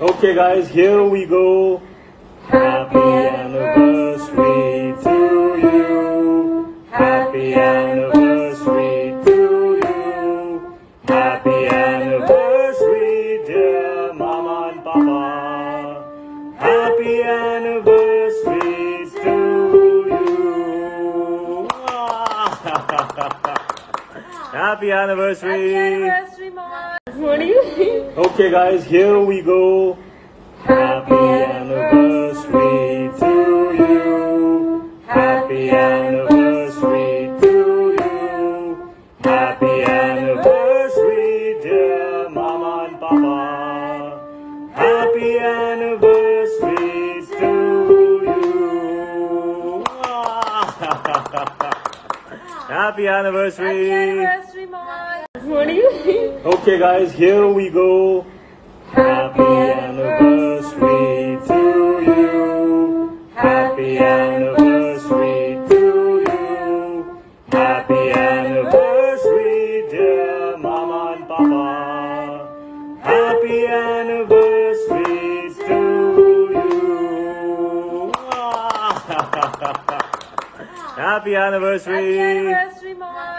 Okay, guys, here we go. Happy anniversary to you. Happy anniversary to you. Happy anniversary, dear Mama and Papa. Happy anniversary to you. Happy anniversary. anniversary, Mama. What do you mean? Okay, guys, here we go. Happy anniversary to you. Happy anniversary to you. Happy anniversary, dear Mama and Papa. Happy anniversary Happy anniversary. anniversary, Mama. What do you mean? Okay, guys, here we go. Happy anniversary to you. Happy anniversary Happy anniversary. Happy anniversary, Mama.